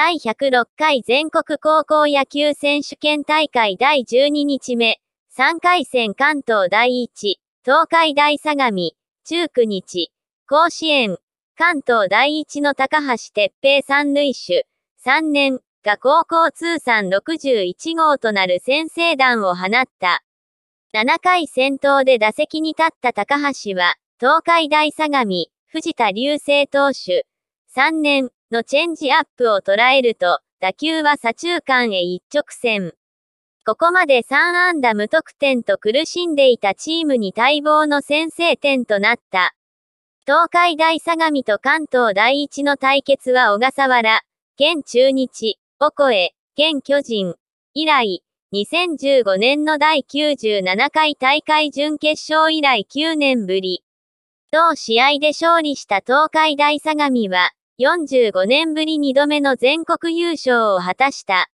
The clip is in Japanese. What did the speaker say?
第106回全国高校野球選手権大会第12日目、3回戦関東第一、東海大相模、19日、甲子園、関東第一の高橋哲平三塁手、3年が高校通算61号となる先制弾を放った。7回先頭で打席に立った高橋は、東海大相模、藤田流星投手、3年のチェンジアップを捉えると、打球は左中間へ一直線。ここまで3安打無得点と苦しんでいたチームに待望の先制点となった。東海大相模と関東第一の対決は小笠原、現中日、オコエ、現巨人。以来、2015年の第97回大会準決勝以来9年ぶり。同試合で勝利した東海大相模は、45年ぶり2度目の全国優勝を果たした。